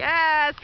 Yes.